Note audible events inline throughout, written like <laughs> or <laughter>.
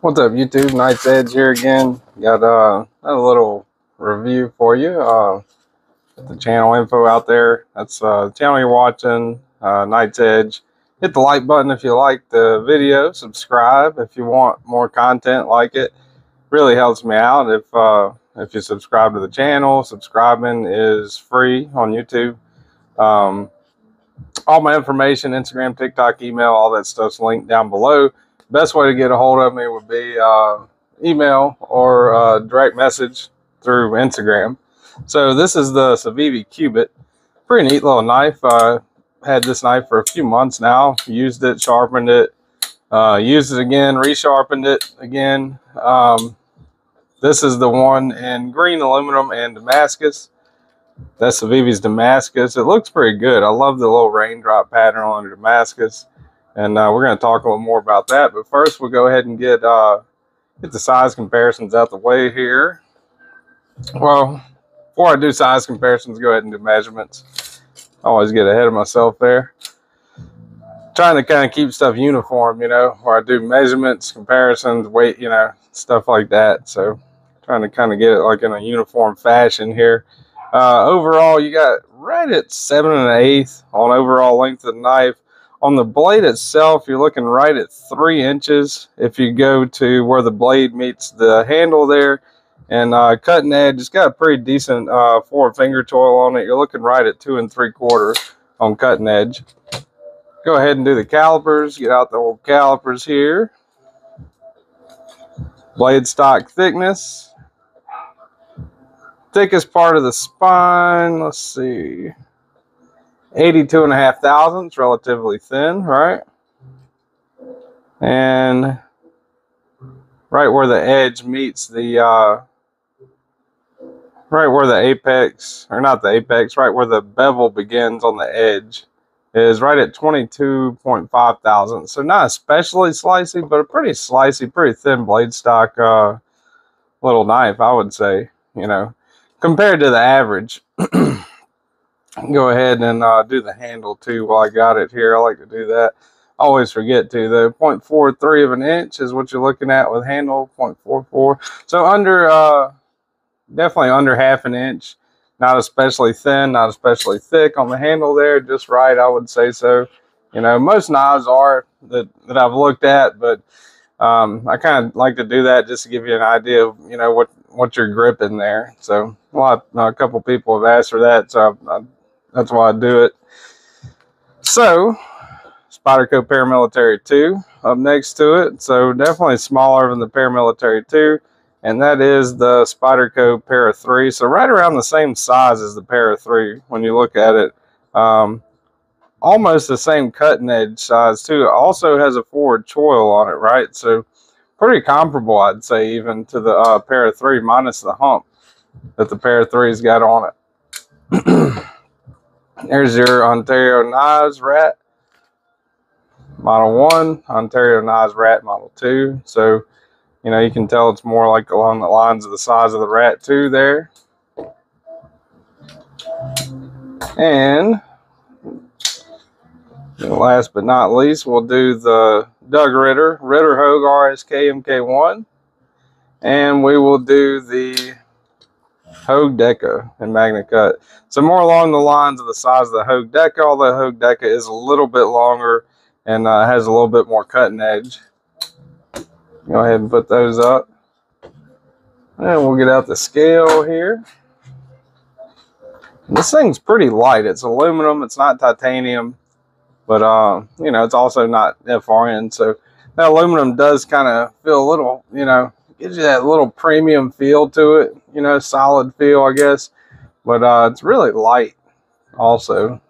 What's up, YouTube? Knight's Edge here again. Got uh, a little review for you. Uh, the channel info out there. That's uh, the channel you're watching, uh, Knight's Edge. Hit the like button if you like the video. Subscribe if you want more content like it. Really helps me out if uh, if you subscribe to the channel. Subscribing is free on YouTube. Um, all my information, Instagram, TikTok, email, all that stuff's linked down below best way to get a hold of me would be uh, email or uh, direct message through Instagram. So this is the Civivi Qubit. Pretty neat little knife. I had this knife for a few months now. Used it, sharpened it, uh, used it again, resharpened it again. Um, this is the one in green aluminum and Damascus. That's Civivi's Damascus. It looks pretty good. I love the little raindrop pattern on the Damascus. And uh, we're going to talk a little more about that. But first, we'll go ahead and get, uh, get the size comparisons out the way here. Well, before I do size comparisons, go ahead and do measurements. I always get ahead of myself there. Trying to kind of keep stuff uniform, you know, where I do measurements, comparisons, weight, you know, stuff like that. So trying to kind of get it like in a uniform fashion here. Uh, overall, you got right at seven and an eighth on overall length of the knife. On the blade itself, you're looking right at three inches. If you go to where the blade meets the handle there, and uh, cutting edge, it's got a pretty decent uh, forward finger choil on it. You're looking right at two and three quarters on cutting edge. Go ahead and do the calipers. Get out the old calipers here. Blade stock thickness. Thickest part of the spine, let's see. 82 and a half thousandths, relatively thin, right? And right where the edge meets the, uh, right where the apex, or not the apex, right where the bevel begins on the edge is right at 22.5 thousandths. So not especially slicey, but a pretty slicey, pretty thin blade stock, uh, little knife, I would say, you know, compared to the average. <clears throat> go ahead and uh, do the handle too while I got it here. I like to do that. Always forget to. The 0.43 of an inch is what you're looking at with handle 0.44. So under, uh, definitely under half an inch. Not especially thin, not especially thick on the handle there. Just right, I would say so. You know, most knives are that, that I've looked at, but um, I kind of like to do that just to give you an idea of, you know, what, what you're gripping there. So a lot, a couple people have asked for that. So I, I that's why I do it. So, Spyderco Paramilitary 2 up next to it. So definitely smaller than the Paramilitary 2. And that is the Spyderco Para 3. So right around the same size as the Para 3 when you look at it. Um, almost the same cutting edge size too. It also has a forward choil on it, right? So pretty comparable, I'd say, even to the uh, Para 3 minus the hump that the Para 3's got on it. <clears throat> There's your Ontario Knives Rat Model 1, Ontario Knives Rat Model 2. So, you know, you can tell it's more like along the lines of the size of the Rat 2 there. And last but not least, we'll do the Doug Ritter, Ritter Hogue RSK MK1. And we will do the Hogue Deca and Magna Cut. So more along the lines of the size of the Hogue Deca, although Hogue Deca is a little bit longer and uh, has a little bit more cutting edge. Go ahead and put those up. And we'll get out the scale here. This thing's pretty light. It's aluminum. It's not titanium. But, uh, you know, it's also not FRN. So that aluminum does kind of feel a little, you know, gives you that little premium feel to it, you know, solid feel, I guess. But uh, it's really light also.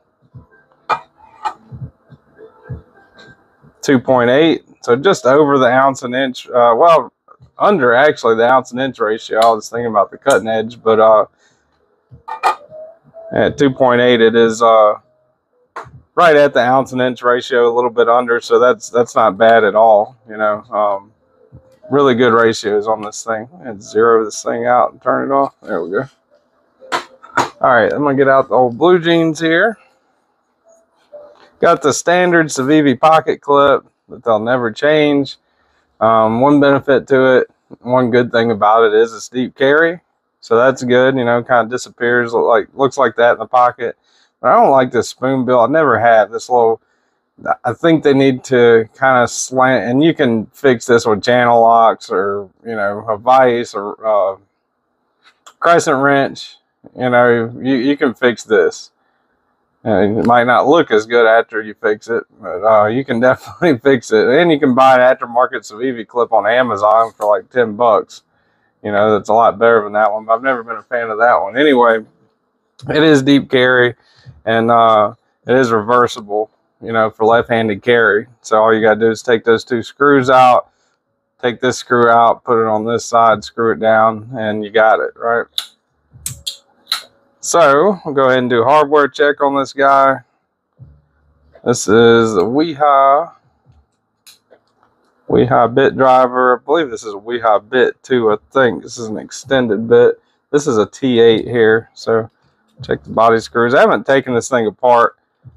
2.8, so just over the ounce and inch, uh, well, under actually the ounce and inch ratio. I was thinking about the cutting edge, but uh, at 2.8, it is uh, right at the ounce and inch ratio, a little bit under, so that's that's not bad at all, you know. Um, really good ratios on this thing. And zero this thing out and turn it off. There we go. All right, I'm gonna get out the old blue jeans here. Got the standard Civivi pocket clip that they'll never change. Um, one benefit to it, one good thing about it is it's deep carry. So that's good, you know, kind of disappears like looks like that in the pocket. But I don't like this spoon bill. I never have this little I think they need to kind of slant, and you can fix this with channel locks or, you know, a vise or uh, crescent wrench. You know, you, you can fix this. it might not look as good after you fix it, but uh, you can <laughs> definitely fix it. And you can buy an aftermarket Civivi clip on Amazon for like 10 bucks. You know, that's a lot better than that one, but I've never been a fan of that one. Anyway, it is deep carry and uh, it is reversible you know, for left-handed carry. So all you got to do is take those two screws out, take this screw out, put it on this side, screw it down, and you got it, right? So we'll go ahead and do hardware check on this guy. This is a Wiha, Wiha bit driver. I believe this is a Wiha bit too, I think. This is an extended bit. This is a T8 here, so check the body screws. I haven't taken this thing apart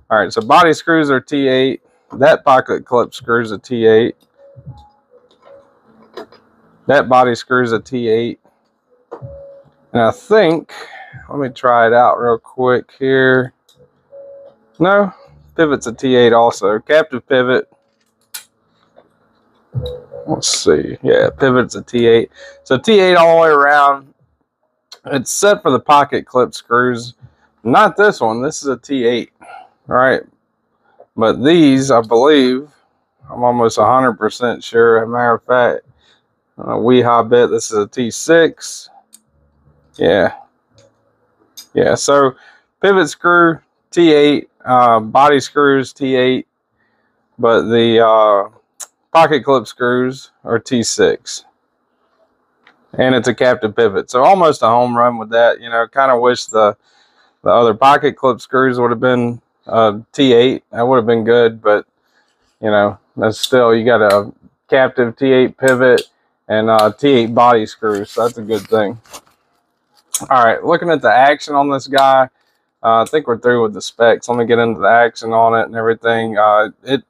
all right, so body screws are T8. That pocket clip screws a T8. That body screws a T8. And I think, let me try it out real quick here. No, pivot's a T8 also. Captive pivot. Let's see. Yeah, pivot's a T8. So T8 all the way around. It's set for the pocket clip screws. Not this one. This is a T8. Right. But these, I believe, I'm almost 100% sure. As a matter of fact, uh, Wiha bet this is a T6. Yeah. Yeah, so pivot screw T8, uh, body screws T8, but the uh, pocket clip screws are T6. And it's a captive pivot. So almost a home run with that. You know, kind of wish the, the other pocket clip screws would have been uh, T8. That would have been good, but you know, that's still you got a captive T8 pivot and uh, T8 body screws, so that's a good thing. All right, looking at the action on this guy, uh, I think we're through with the specs. Let me get into the action on it and everything. Uh, it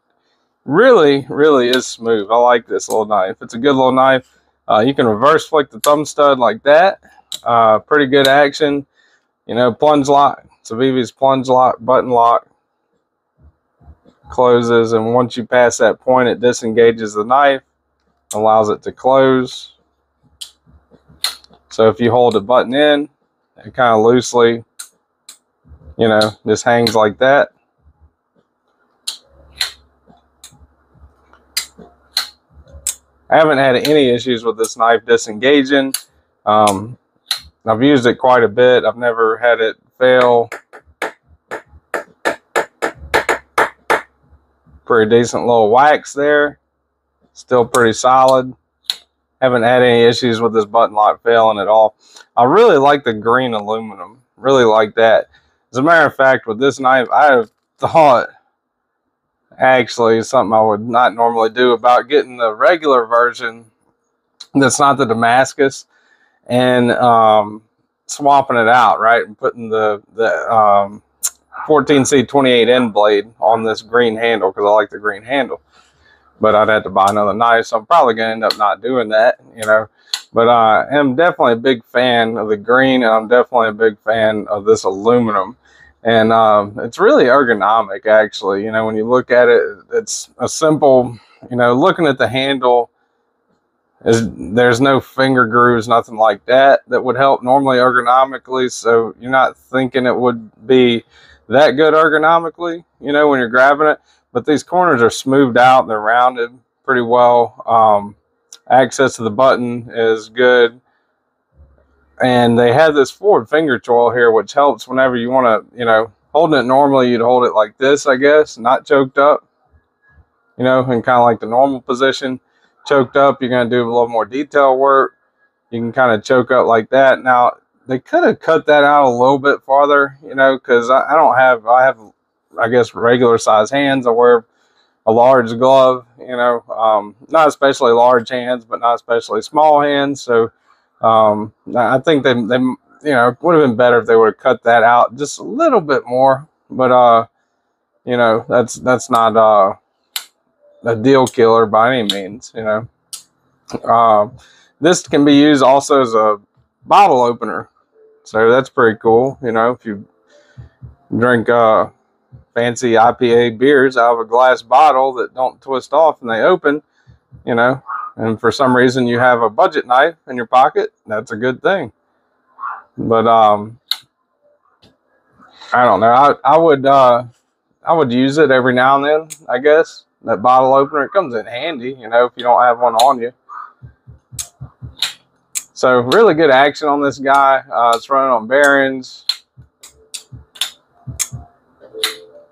really, really is smooth. I like this little knife. It's a good little knife. Uh, you can reverse flick the thumb stud like that. Uh, pretty good action. You know, plunge lock. Civivi's plunge lock, button lock closes. And once you pass that point, it disengages the knife, allows it to close. So if you hold the button in, it kind of loosely, you know, just hangs like that. I haven't had any issues with this knife disengaging. Um, I've used it quite a bit. I've never had it fail. Pretty decent little wax there. Still pretty solid. Haven't had any issues with this button lock failing at all. I really like the green aluminum. Really like that. As a matter of fact, with this knife, I have thought actually something I would not normally do about getting the regular version that's not the Damascus and um, swapping it out, right, and putting the the um, 14C28N blade on this green handle because I like the green handle. But I'd have to buy another knife, so I'm probably going to end up not doing that, you know. But uh, I'm definitely a big fan of the green, and I'm definitely a big fan of this aluminum. And um, it's really ergonomic, actually. You know, when you look at it, it's a simple, you know, looking at the handle, is there's no finger grooves, nothing like that that would help normally ergonomically. So you're not thinking it would be that good ergonomically, you know, when you're grabbing it. But these corners are smoothed out, they're rounded pretty well. Um, access to the button is good. And they have this forward finger choil here, which helps whenever you want to, you know, holding it normally, you'd hold it like this, I guess, not choked up, you know, in kind of like the normal position choked up, you're going to do a little more detail work. You can kind of choke up like that. Now, they could have cut that out a little bit farther, you know, because I, I, don't have, I have, I guess, regular size hands. I wear a large glove, you know, um, not especially large hands, but not especially small hands. So um, I think they, they, you know, would have been better if they would have cut that out just a little bit more. But, uh, you know, that's, that's not, uh, a deal killer by any means, you know. Uh, this can be used also as a bottle opener. So that's pretty cool. You know, if you drink uh, fancy IPA beers out of a glass bottle that don't twist off and they open, you know, and for some reason you have a budget knife in your pocket, that's a good thing. But um, I don't know. I I would uh, I would use it every now and then. I guess that bottle opener it comes in handy. You know, if you don't have one on you. So really good action on this guy. Uh, it's running on bearings.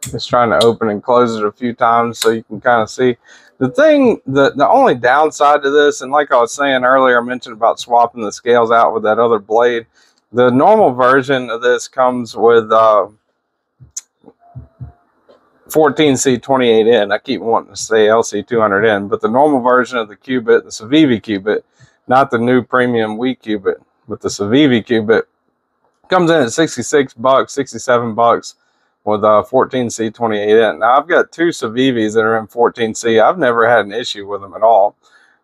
Just trying to open and close it a few times so you can kind of see. The thing, the, the only downside to this, and like I was saying earlier, I mentioned about swapping the scales out with that other blade. The normal version of this comes with uh, 14C28N. I keep wanting to say LC200N, but the normal version of the Qubit, the Civivi Qubit, not the new premium WE Qubit, but the Civivi Qubit. Comes in at 66 bucks, 67 bucks with a 14C 28N. Now I've got two Civivis that are in 14C. I've never had an issue with them at all.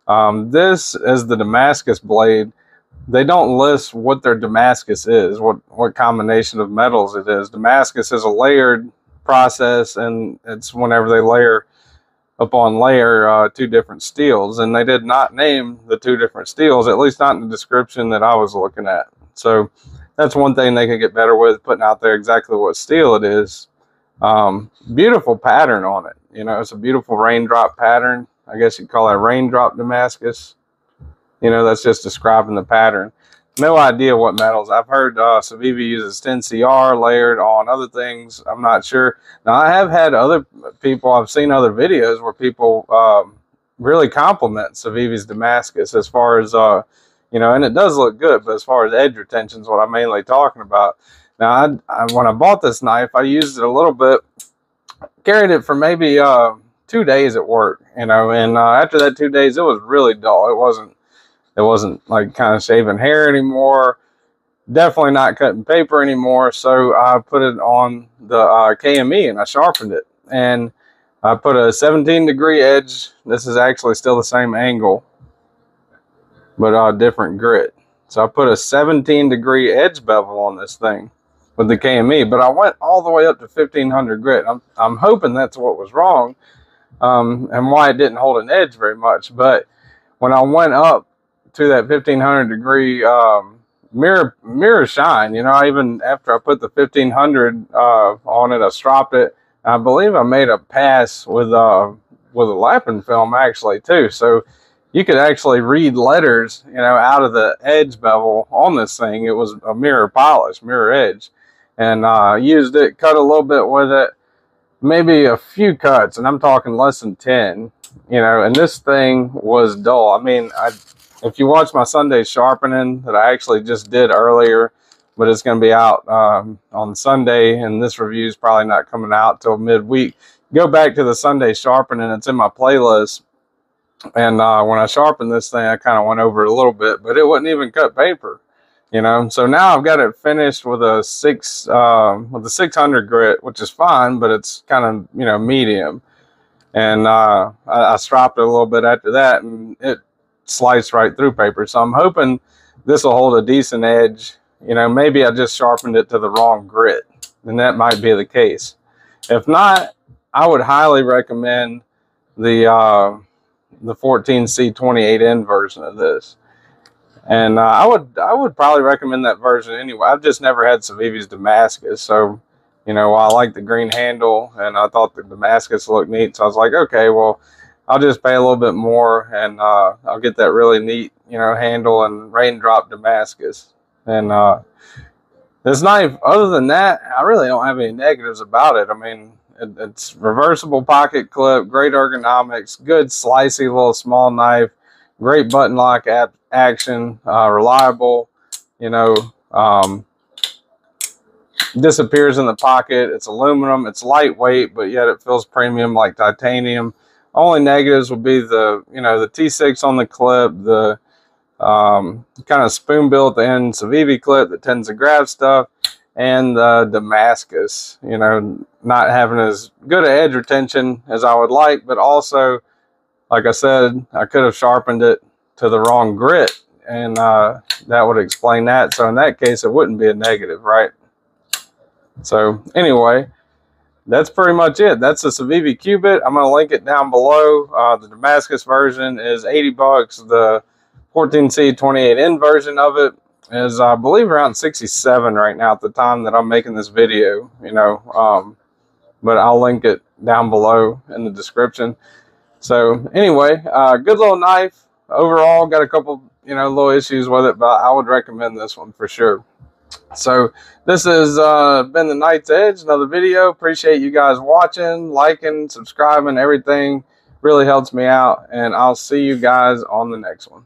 Um, this is the Damascus blade. They don't list what their Damascus is, what, what combination of metals it is. Damascus is a layered process and it's whenever they layer upon layer uh, two different steels, and they did not name the two different steels, at least not in the description that I was looking at. So that's one thing they could get better with, putting out there exactly what steel it is. Um, beautiful pattern on it. You know, it's a beautiful raindrop pattern. I guess you'd call it raindrop Damascus. You know, that's just describing the pattern no idea what metals. I've heard uh, uses 10CR layered on other things. I'm not sure. Now, I have had other people, I've seen other videos where people um, really compliment Civivi's Damascus as far as, uh, you know, and it does look good, but as far as edge retention is what I'm mainly talking about. Now, I, I, when I bought this knife, I used it a little bit, carried it for maybe uh, two days at work, you know, and uh, after that two days, it was really dull. It wasn't it wasn't like kind of shaving hair anymore. Definitely not cutting paper anymore. So I put it on the uh, KME and I sharpened it. And I put a 17 degree edge. This is actually still the same angle, but a uh, different grit. So I put a 17 degree edge bevel on this thing with the KME, but I went all the way up to 1500 grit. I'm, I'm hoping that's what was wrong um, and why it didn't hold an edge very much. But when I went up to that 1500 degree um, mirror mirror shine. You know, even after I put the 1500 uh, on it, I stropped it. I believe I made a pass with uh, with a lapping film actually too. So you could actually read letters, you know, out of the edge bevel on this thing. It was a mirror polish, mirror edge, and uh, used it, cut a little bit with it, maybe a few cuts, and I'm talking less than ten. You know, and this thing was dull. I mean, I if you watch my Sunday sharpening that I actually just did earlier, but it's going to be out um, on Sunday, and this review is probably not coming out till midweek. Go back to the Sunday sharpening; it's in my playlist. And uh, when I sharpened this thing, I kind of went over it a little bit, but it wouldn't even cut paper, you know. So now I've got it finished with a six uh, with a 600 grit, which is fine, but it's kind of you know medium. And uh, I, I stropped it a little bit after that, and it slice right through paper. So I'm hoping this will hold a decent edge. You know, maybe I just sharpened it to the wrong grit, and that might be the case. If not, I would highly recommend the uh, the 14C28N version of this. And uh, I would I would probably recommend that version anyway. I've just never had Civivi's Damascus, so you know I like the green handle, and I thought the Damascus looked neat. So I was like, okay, well, I'll just pay a little bit more and uh, I'll get that really neat, you know, handle and raindrop Damascus. And uh, this knife, other than that, I really don't have any negatives about it. I mean, it, it's reversible pocket clip, great ergonomics, good slicey little small knife, great button lock action, uh, reliable, you know, um, disappears in the pocket. It's aluminum, it's lightweight, but yet it feels premium like titanium. Only negatives would be the, you know, the T6 on the clip, the um, kind of spoon bill at the end Civivi clip that tends to grab stuff, and the Damascus, you know, not having as good a edge retention as I would like, but also, like I said, I could have sharpened it to the wrong grit and uh, that would explain that. So in that case, it wouldn't be a negative, right? So anyway, that's pretty much it. That's the Civivi Qubit. I'm going to link it down below. Uh, the Damascus version is 80 bucks. The 14C 28N version of it is, I believe, around 67 right now at the time that I'm making this video, you know. Um, but I'll link it down below in the description. So anyway, uh, good little knife. Overall, got a couple, you know, little issues with it, but I would recommend this one for sure. So this has uh, been the Knight's Edge, another video. Appreciate you guys watching, liking, subscribing, everything really helps me out. And I'll see you guys on the next one.